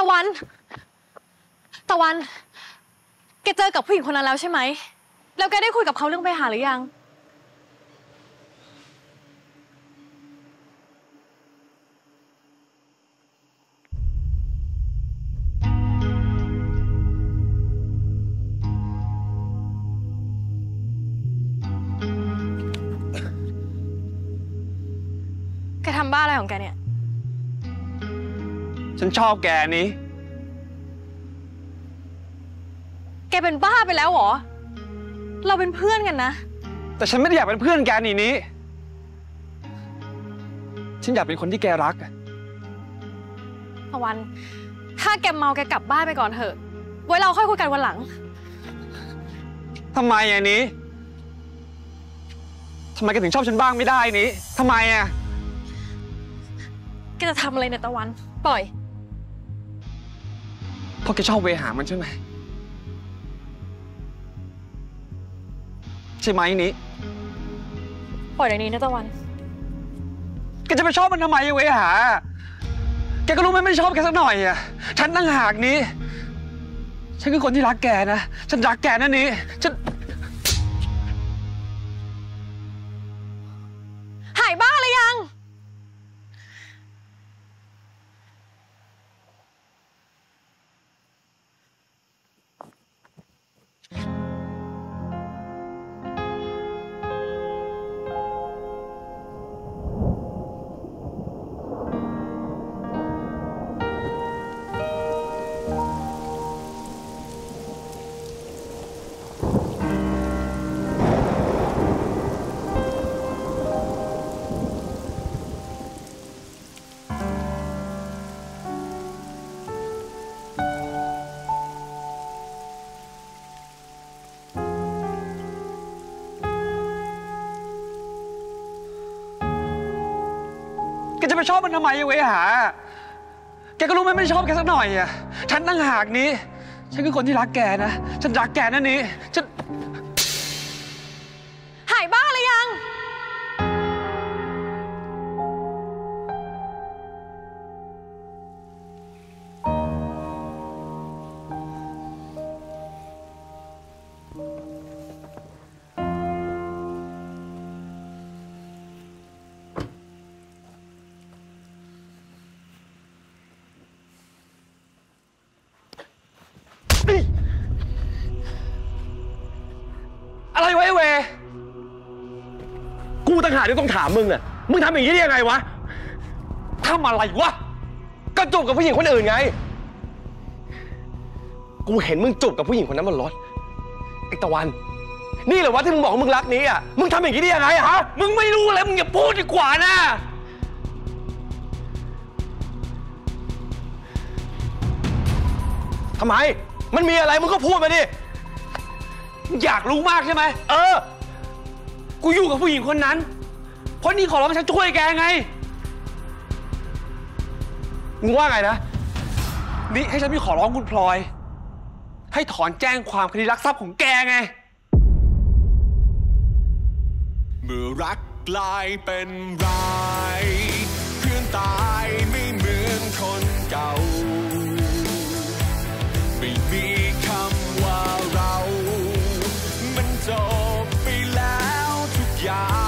ตะวัน ตะวัน แกเจอกับผู้หญิงคนนั้นแล้วใช่ไหม แล้วแกได้คุยกับเขาเรื่องไปหาหรือยัง แกทำบ้าอะไรของแกเนี่ย ฉันชอบแกนี้ แกเป็นบ้าไปแล้วเหรอ เราเป็นเพื่อนกันนะ แต่ฉันไม่ได้อยากเป็นเพื่อนแกนี่นี้ ฉันอยากเป็นคนที่แกรักอะตะวัน ถ้าแกเมาแกกลับบ้านไปก่อนเถอะ ไว้เราค่อยคุยกันวันหลัง ทำไมอะนี้ทำไมแกถึงชอบฉันบ้างไม่ได้นี้ทำไมอะ แกจะทำอะไรเนี่ยตะวัน ปล่อย เพราะแกชอบเวหามันใช่ไหม ใช่ไหมนี้ปล่อยเดี๋ยวนี้นะตะวัน แกจะไปชอบมันทำไมอะเวหา แกก็รู้ไหมไม่ชอบแกสักหน่อยอะฉันตั้งหากนี้ ฉันคือคนที่รักแกนะ ฉันรักแกนะนี้ ฉัน แกจะไปชอบมันทำไมอะเวหา แกก็รู้ไหมไม่ชอบแกสักหน่อยอะ ฉันตั้งหากนี้ ฉันคือคนที่รักแกนะ ฉันรักแกนะนี้ ฉัน อะไรวะไอ้เว กูต่างหากที่ต้องถามมึงอะมึงทำอย่างนี้ได้ยังไงวะทำอะไรวะ ก็จูบกับผู้หญิงคนอื่นไง กูเห็นมึงจูบกับผู้หญิงคนนั้นบนรถไอ้ตะวัน นี่เหรอวะที่มึงบอกว่ามึงรักนี้อะมึงทำอย่างนี้ได้ยังไงอะฮะ มึงไม่รู้อะไรมึงอย่าพูดดีกว่านะทำไม มันมีอะไรมึงก็พูดมาดิ อยากรู้มากใช่ไหม เออ กูอยู่กับผู้หญิงคนนั้น เพราะนี่ขอร้องฉันช่วยแกไง มึงว่าไงนะ นี่ให้ฉันไปขอร้องคุณพลอย ให้ถอนแจ้งความคดีลักทรัพย์ของแกไง เมื่อรักกลายเป็นร้ายเพื่อนตาย Yeah.